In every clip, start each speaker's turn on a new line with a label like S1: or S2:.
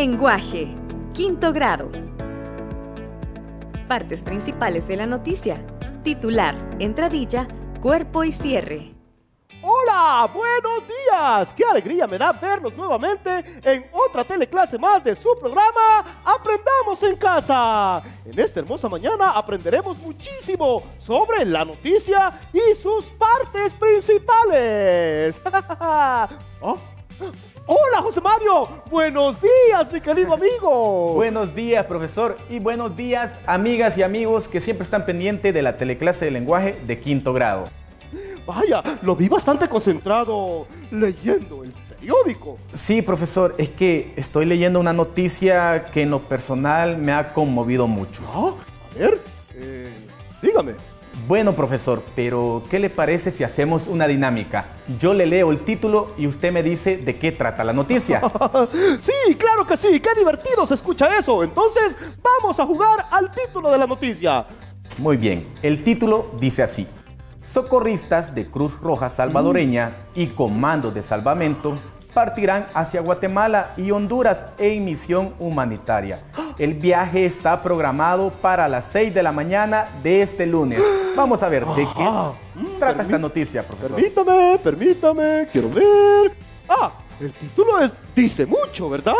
S1: Lenguaje, quinto grado. Partes principales de la noticia. Titular, entradilla, cuerpo y cierre.
S2: Hola, buenos días. Qué alegría me da verlos nuevamente en otra teleclase más de su programa Aprendamos en casa. En esta hermosa mañana aprenderemos muchísimo sobre la noticia y sus partes principales. ¿Oh? Hola, José Mario. Buenos días, mi querido amigo.
S3: Buenos días, profesor. Y buenos días, amigas y amigos que siempre están pendientes de la teleclase de lenguaje de quinto grado.
S2: Vaya, lo vi bastante concentrado leyendo el periódico.
S3: Sí, profesor, es que estoy leyendo una noticia que en lo personal me ha conmovido mucho.
S2: Ah, a ver, eh, dígame.
S3: Bueno, profesor, pero ¿qué le parece si hacemos una dinámica? Yo le leo el título y usted me dice de qué trata la noticia.
S2: sí, claro que sí, qué divertido se escucha eso. Entonces, vamos a jugar al título de la noticia.
S3: Muy bien, el título dice así. Socorristas de Cruz Roja Salvadoreña y comandos de salvamento partirán hacia Guatemala y Honduras en misión humanitaria. El viaje está programado para las 6 de la mañana de este lunes. Vamos a ver de qué trata esta noticia, profesor.
S2: Permítame, permítame, quiero ver. Ah, el título es, dice mucho, ¿verdad?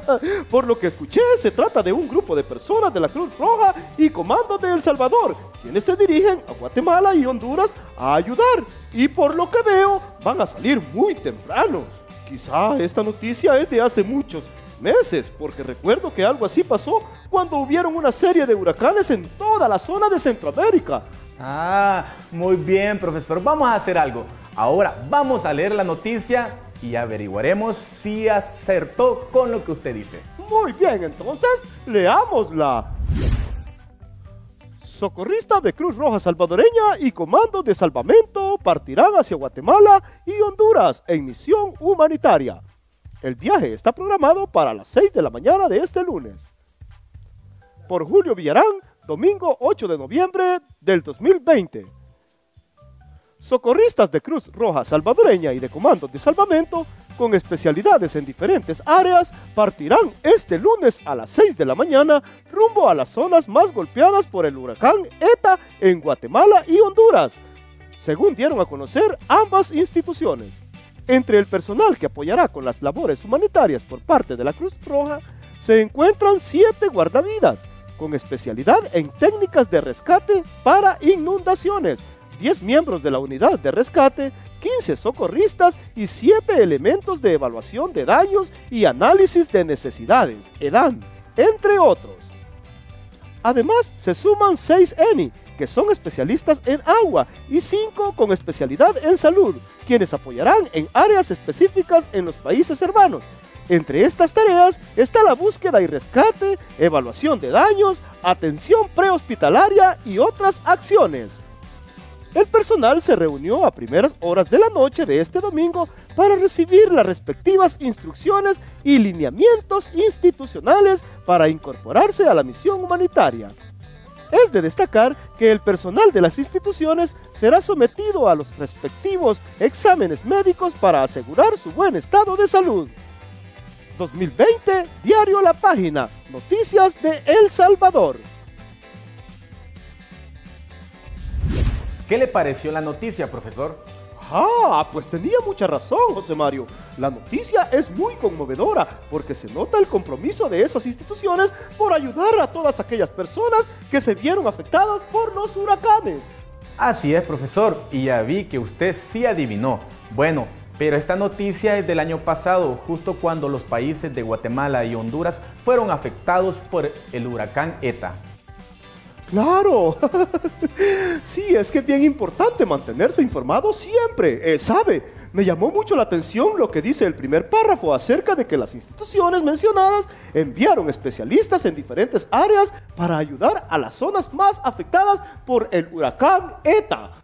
S2: Por lo que escuché, se trata de un grupo de personas de la Cruz Roja y Comando de El Salvador, quienes se dirigen a Guatemala y Honduras a ayudar. Y por lo que veo, van a salir muy temprano. Quizá esta noticia es de hace muchos meses, porque recuerdo que algo así pasó cuando hubieron una serie de huracanes en toda la zona de Centroamérica.
S3: Ah, muy bien, profesor. Vamos a hacer algo. Ahora vamos a leer la noticia y averiguaremos si acertó con lo que usted dice.
S2: Muy bien, entonces leámosla. Socorristas de Cruz Roja Salvadoreña y comandos de salvamento partirán hacia Guatemala y Honduras en misión humanitaria. El viaje está programado para las 6 de la mañana de este lunes. Por Julio Villarán, domingo 8 de noviembre del 2020. Socorristas de Cruz Roja Salvadoreña y de comandos de salvamento con especialidades en diferentes áreas, partirán este lunes a las 6 de la mañana rumbo a las zonas más golpeadas por el huracán ETA en Guatemala y Honduras, según dieron a conocer ambas instituciones. Entre el personal que apoyará con las labores humanitarias por parte de la Cruz Roja, se encuentran siete guardavidas, con especialidad en técnicas de rescate para inundaciones, 10 miembros de la unidad de rescate 15 socorristas y 7 elementos de evaluación de daños y análisis de necesidades, EDAN, entre otros. Además, se suman 6 ENI, que son especialistas en agua, y 5 con especialidad en salud, quienes apoyarán en áreas específicas en los países hermanos. Entre estas tareas está la búsqueda y rescate, evaluación de daños, atención prehospitalaria y otras acciones. El personal se reunió a primeras horas de la noche de este domingo para recibir las respectivas instrucciones y lineamientos institucionales para incorporarse a la misión humanitaria. Es de destacar que el personal de las instituciones será sometido a los respectivos exámenes médicos para asegurar su buen estado de salud. 2020, Diario La Página, Noticias de El Salvador.
S3: ¿Qué le pareció la noticia, profesor?
S2: Ah, pues tenía mucha razón, José Mario. La noticia es muy conmovedora porque se nota el compromiso de esas instituciones por ayudar a todas aquellas personas que se vieron afectadas por los huracanes.
S3: Así es, profesor, y ya vi que usted sí adivinó. Bueno, pero esta noticia es del año pasado, justo cuando los países de Guatemala y Honduras fueron afectados por el huracán ETA.
S2: Claro. sí, es que es bien importante mantenerse informado siempre. Eh, ¿Sabe? Me llamó mucho la atención lo que dice el primer párrafo acerca de que las instituciones mencionadas enviaron especialistas en diferentes áreas para ayudar a las zonas más afectadas por el huracán ETA.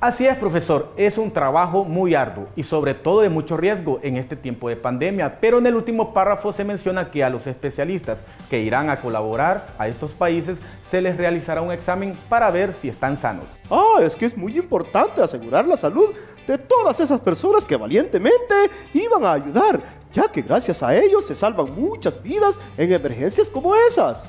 S3: Así es, profesor, es un trabajo muy arduo y sobre todo de mucho riesgo en este tiempo de pandemia, pero en el último párrafo se menciona que a los especialistas que irán a colaborar a estos países se les realizará un examen para ver si están sanos.
S2: Ah, es que es muy importante asegurar la salud de todas esas personas que valientemente iban a ayudar. ya que gracias a ellos se salvan muchas vidas en emergencias como esas.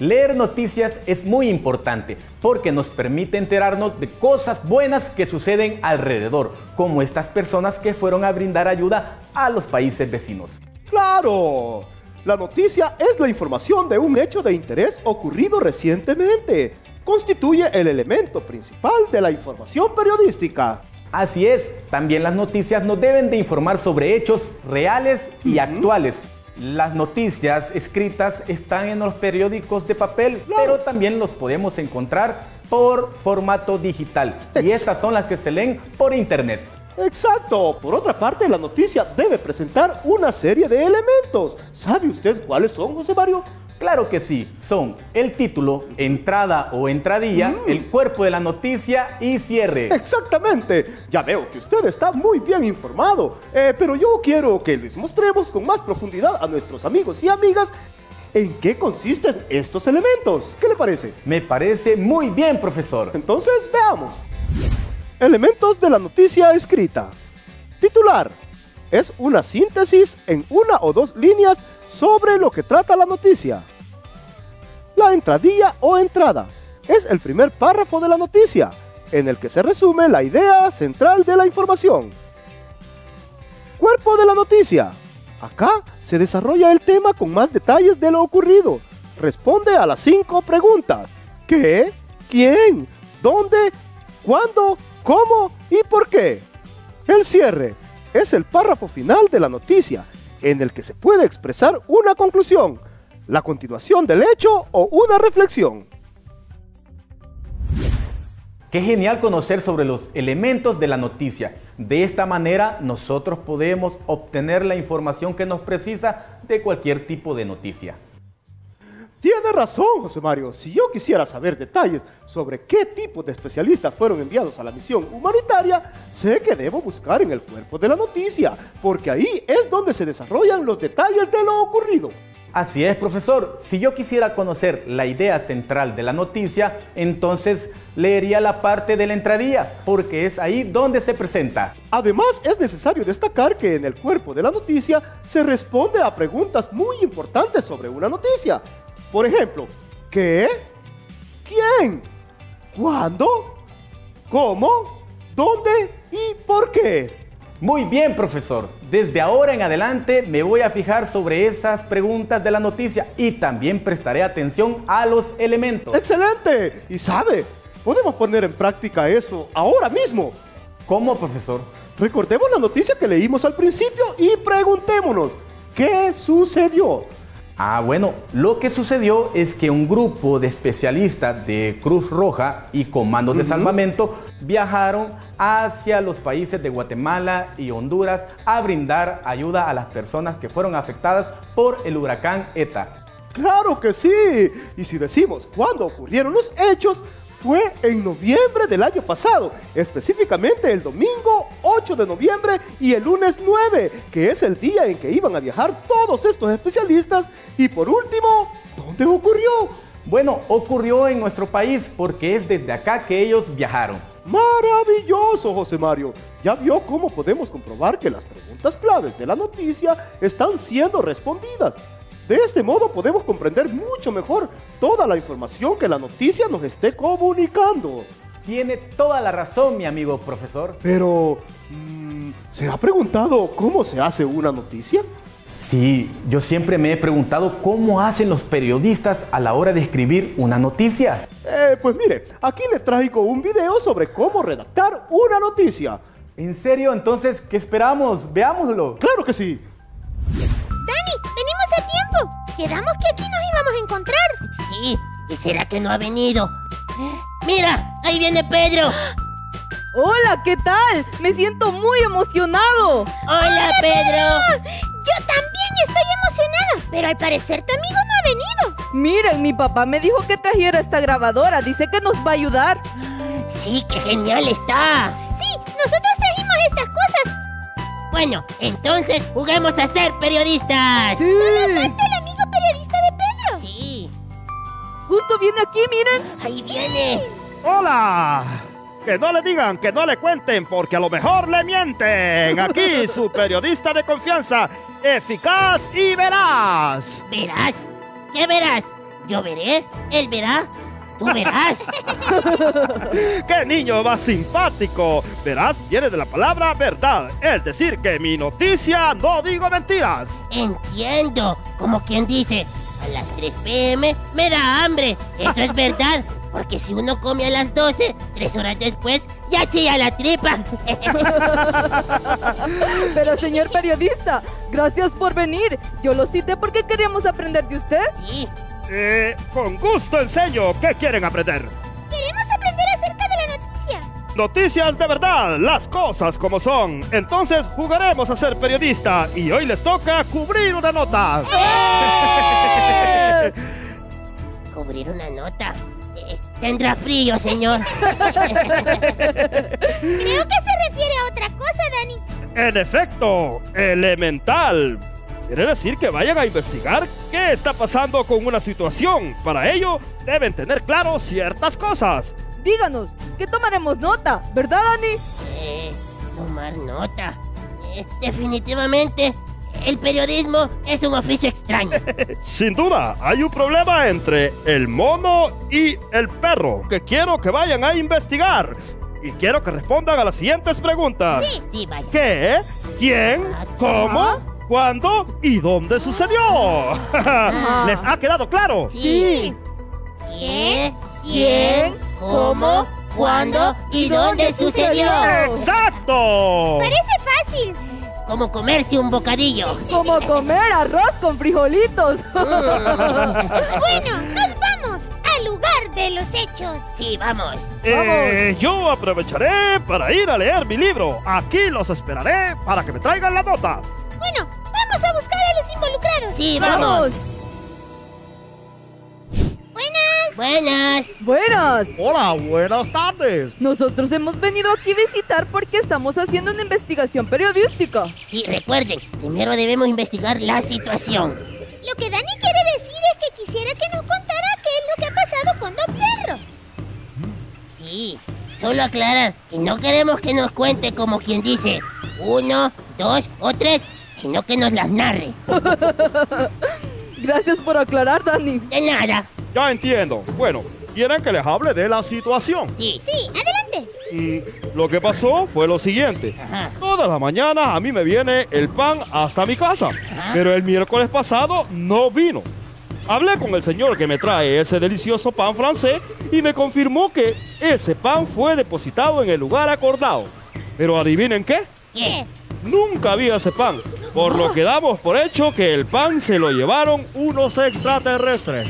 S3: Leer noticias es muy importante porque nos permite enterarnos de cosas buenas que suceden alrededor, como estas personas que fueron a brindar ayuda a los países vecinos.
S2: ¡Claro! La noticia es la información de un hecho de interés ocurrido recientemente. Constituye el elemento principal de la información periodística.
S3: Así es, también las noticias nos deben de informar sobre hechos reales y actuales. Las noticias escritas están en los periódicos de papel, pero también los podemos encontrar por formato digital. Y estas son las que se leen por internet.
S2: Exacto. Por otra parte, la noticia debe presentar una serie de elementos. ¿Sabe usted cuáles son, José Mario?
S3: Claro que sí, son el título, entrada o entradilla,
S2: Mm.
S3: el cuerpo de la noticia y cierre.
S2: Exactamente. Ya veo que usted está muy bien informado. Eh, pero yo quiero que les mostremos con más profundidad a nuestros amigos y amigas en qué consisten estos elementos. ¿Qué le parece?
S3: Me parece muy bien, profesor.
S2: Entonces, veamos. Elementos de la noticia escrita. Titular. Es una síntesis en una o dos líneas sobre lo que trata la noticia. La entradilla o entrada es el primer párrafo de la noticia, en el que se resume la idea central de la información. Cuerpo de la noticia. Acá se desarrolla el tema con más detalles de lo ocurrido. Responde a las cinco preguntas. ¿Qué? ¿Quién? ¿Dónde? ¿Cuándo? ¿Cómo? ¿Y por qué? El cierre es el párrafo final de la noticia, en el que se puede expresar una conclusión, la continuación del hecho o una reflexión.
S3: Qué genial conocer sobre los elementos de la noticia. De esta manera nosotros podemos obtener la información que nos precisa de cualquier tipo de noticia.
S2: Tiene razón, José Mario. Si yo quisiera saber detalles sobre qué tipo de especialistas fueron enviados a la misión humanitaria, sé que debo buscar en el cuerpo de la noticia, porque ahí es donde se desarrollan los detalles de lo ocurrido.
S3: Así es, profesor. Si yo quisiera conocer la idea central de la noticia, entonces leería la parte de la entradilla, porque es ahí donde se presenta.
S2: Además, es necesario destacar que en el cuerpo de la noticia se responde a preguntas muy importantes sobre una noticia. Por ejemplo, ¿qué? ¿Quién? ¿Cuándo? ¿Cómo? ¿Dónde? ¿Y por qué?
S3: Muy bien, profesor. Desde ahora en adelante me voy a fijar sobre esas preguntas de la noticia y también prestaré atención a los elementos.
S2: ¡Excelente! Y sabe, podemos poner en práctica eso ahora mismo.
S3: ¿Cómo, profesor?
S2: Recordemos la noticia que leímos al principio y preguntémonos, ¿qué sucedió?
S3: Ah, bueno, lo que sucedió es que un grupo de especialistas de Cruz Roja y comandos de salvamento viajaron hacia los países de Guatemala y Honduras a brindar ayuda a las personas que fueron afectadas por el huracán ETA.
S2: Claro que sí. Y si decimos cuándo ocurrieron los hechos, fue en noviembre del año pasado, específicamente el domingo 8 de noviembre y el lunes 9, que es el día en que iban a viajar todos estos especialistas. Y por último, ¿dónde ocurrió?
S3: Bueno, ocurrió en nuestro país porque es desde acá que ellos viajaron.
S2: Maravilloso, José Mario. Ya vio cómo podemos comprobar que las preguntas claves de la noticia están siendo respondidas. De este modo podemos comprender mucho mejor toda la información que la noticia nos esté comunicando.
S3: Tiene toda la razón, mi amigo profesor.
S2: Pero, mm, ¿se ha preguntado cómo se hace una noticia?
S3: Sí, yo siempre me he preguntado cómo hacen los periodistas a la hora de escribir una noticia.
S2: Eh, pues mire, aquí le traigo un video sobre cómo redactar una noticia.
S3: ¿En serio? Entonces, ¿qué esperamos? Veámoslo.
S2: Claro que sí.
S4: Dani, venimos a tiempo. Quedamos que aquí nos íbamos a encontrar.
S5: Sí, ¿y será que no ha venido? Mira, ahí viene Pedro.
S1: Hola, ¿qué tal? Me siento muy emocionado.
S5: Hola, Pedro.
S4: También estoy emocionada, pero al parecer tu amigo no ha venido.
S1: Miren, mi papá me dijo que trajera esta grabadora. Dice que nos va a ayudar.
S5: Sí, qué genial está.
S4: Sí, nosotros trajimos estas cosas.
S5: Bueno, entonces juguemos a ser periodistas.
S1: Sí.
S4: Falta el amigo periodista de Pedro.
S5: Sí,
S1: Justo viene aquí, miren.
S5: ahí viene.
S2: Hola.
S6: Que no le digan, que no le cuenten, porque a lo mejor le mienten. Aquí su periodista de confianza, eficaz y veraz.
S5: ¿Verás? ¿Qué verás? ¿Yo veré? ¿Él verá? ¿Tú verás?
S6: ¡Qué niño más simpático! Verás, viene de la palabra verdad, es decir, que mi noticia no digo mentiras.
S5: Entiendo. Como quien dice, a las 3 pm me da hambre. Eso es verdad. Porque si uno come a las 12, tres horas después, ya chilla la tripa.
S7: Pero señor periodista, gracias por venir. Yo lo cité porque queríamos aprender de usted.
S5: Sí,
S6: Eh, con gusto enseño. ¿Qué quieren aprender?
S4: Queremos aprender acerca de la noticia.
S6: Noticias de verdad, las cosas como son. Entonces jugaremos a ser periodista y hoy les toca cubrir una nota.
S7: ¡Eh!
S5: cubrir una nota. Tendrá frío, señor.
S4: Creo que se refiere a otra cosa, Dani.
S6: En efecto, elemental. Quiere decir que vayan a investigar qué está pasando con una situación. Para ello, deben tener claro ciertas cosas.
S7: Díganos, que tomaremos nota, ¿verdad, Dani?
S5: Eh, tomar nota. Eh, definitivamente, el periodismo es un oficio extraño.
S6: Sin duda, hay un problema entre el mono y el perro que quiero que vayan a investigar. Y quiero que respondan a las siguientes preguntas.
S5: Sí, vaya.
S6: ¿Qué? ¿Quién? ¿Cómo? ¿Cuándo? ¿Y dónde sucedió? ¿Les ha quedado claro?
S5: Sí. ¿Qué? ¿Quién? ¿Cómo? ¿Cuándo? ¿Y dónde sucedió?
S6: ¡Exacto!
S4: Parece fácil.
S5: Como comerse un bocadillo.
S7: Como comer arroz con frijolitos.
S4: Bueno, nos vamos al lugar de los hechos.
S5: Sí, vamos.
S6: Eh, yo aprovecharé para ir a leer mi libro. Aquí los esperaré para que me traigan la nota.
S4: Bueno, vamos a buscar a los involucrados.
S5: Sí, vamos.
S4: Buenas.
S5: Buenas.
S6: Hola, buenas tardes.
S7: Nosotros hemos venido aquí a visitar porque estamos haciendo una investigación periodística.
S5: Sí, recuerden, primero debemos investigar la situación.
S4: Lo que Dani quiere decir es que quisiera que nos contara qué es lo que ha pasado con Don Perro.
S5: Sí, solo aclarar que no queremos que nos cuente como quien dice uno, dos o tres, sino que nos las narre.
S7: Gracias por aclarar, Dani.
S5: De nada.
S6: Ya entiendo. Bueno, quieren que les hable de la situación.
S5: Sí.
S4: Sí, adelante.
S6: Mm, lo que pasó fue lo siguiente.
S5: Ajá.
S6: Todas las mañanas a mí me viene el pan hasta mi casa, pero el miércoles pasado no vino. Hablé con el señor que me trae ese delicioso pan francés y me confirmó que ese pan fue depositado en el lugar acordado. Pero adivinen qué,
S5: ¿Qué?
S6: nunca había ese pan, por lo que damos por hecho que el pan se lo llevaron unos extraterrestres.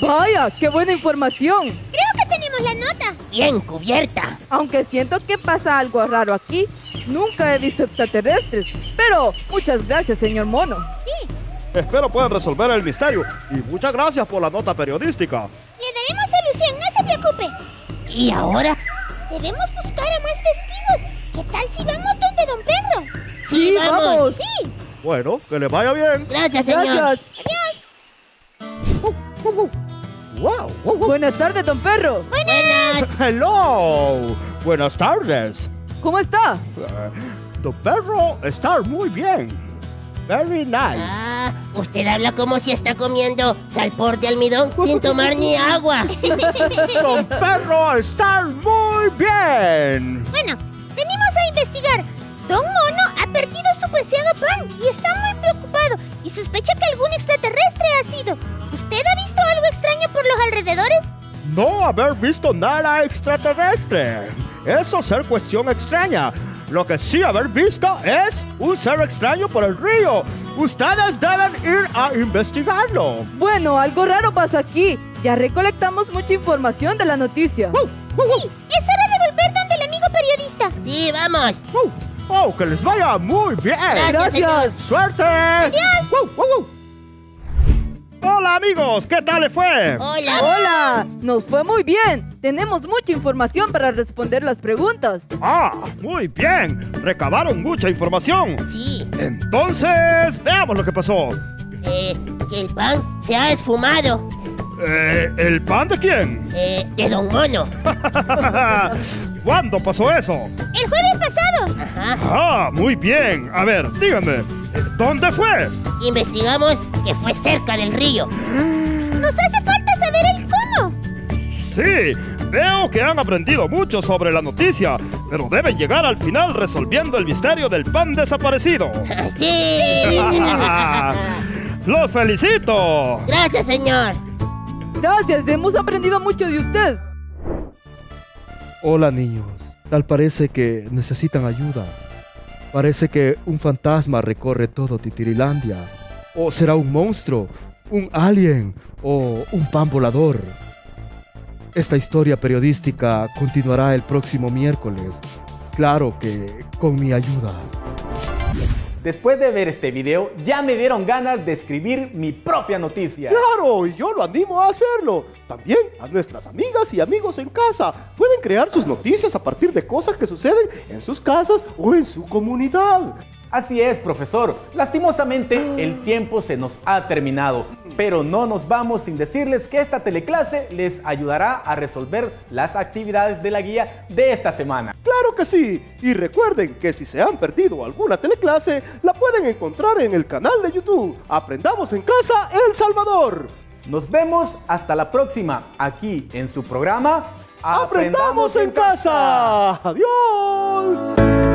S7: Vaya, qué buena información.
S4: Creo que tenemos la nota.
S5: Bien cubierta.
S7: Aunque siento que pasa algo raro aquí. Nunca he visto extraterrestres. Pero muchas gracias, señor mono.
S4: Sí,
S6: Espero puedan resolver el misterio y muchas gracias por la nota periodística.
S4: le daremos solución, no se preocupe.
S5: ¿Y ahora?
S4: Debemos buscar a más testigos. ¿Qué tal si vamos donde Don Perro?
S5: Sí, vamos.
S4: Sí.
S6: Bueno, que les vaya bien.
S5: Gracias, señor.
S7: Gracias.
S6: Wow, wow.
S7: Buenas tardes, don Perro.
S5: Buenas.
S6: Hello. Buenas tardes.
S7: ¿Cómo está?
S6: Eh, tu perro está muy bien. Very nice.
S5: Ah, usted habla como si está comiendo salpor de almidón sin tomar ni agua.
S6: Tu perro está muy bien.
S4: Bueno, venimos a investigar. Don Mono ha perdido su preciado pan y está muy preocupado y sospecha que algún extraterrestre ha sido. ¿Usted ha visto algo extraño por los alrededores?
S6: No haber visto nada extraterrestre. Eso ser cuestión extraña. Lo que sí haber visto es un ser extraño por el río. Ustedes deben ir a investigarlo.
S7: Bueno, algo raro pasa aquí. Ya recolectamos mucha información de la noticia.
S4: Sí, es hora de volver donde el amigo periodista.
S5: Sí, vamos.
S6: Uh, oh, que les vaya muy bien.
S5: Gracias, señor.
S6: ¡Suerte! ¡Adiós! Hola amigos, ¿qué tal le fue?
S5: Hola.
S7: Hola, nos fue muy bien. Tenemos mucha información para responder las preguntas.
S6: Ah, muy bien. Recabaron mucha información.
S5: Sí,
S6: Entonces, veamos lo que pasó.
S5: eh, que el pan se ha esfumado.
S6: Eh, ¿El pan de quién?
S5: Eh, de Don Mono.
S6: ¿Cuándo pasó eso?
S4: El jueves pasado.
S5: Ajá.
S6: Ah, muy bien. A ver, dígame, eh, ¿dónde fue?
S5: Investigamos que fue cerca del río.
S4: Nos hace falta saber el cómo.
S6: Sí, veo que han aprendido mucho sobre la noticia, pero deben llegar al final resolviendo el misterio del pan desaparecido.
S5: ¡Sí!
S6: ¡Los felicito!
S5: Gracias, señor.
S7: Gracias, hemos aprendido mucho de usted.
S2: Hola niños, tal parece que necesitan ayuda. Parece que un fantasma recorre todo Titirilandia. O será un monstruo, un alien o un pan volador. Esta historia periodística continuará el próximo miércoles. Claro que con mi ayuda.
S3: Después de ver este video, ya me dieron ganas de escribir mi propia noticia.
S2: Claro, y yo lo animo a hacerlo. También a nuestras amigas y amigos en casa. Pueden crear sus noticias a partir de cosas que suceden en sus casas o en su comunidad.
S3: Así es, profesor. Lastimosamente, el tiempo se nos ha terminado, pero no nos vamos sin decirles que esta teleclase les ayudará a resolver las actividades de la guía de esta semana.
S2: Claro que sí. Y recuerden que si se han perdido alguna teleclase, la pueden encontrar en el canal de YouTube. Aprendamos en casa El Salvador.
S3: Nos vemos hasta la próxima, aquí en su programa
S2: Aprendamos en casa. Adiós.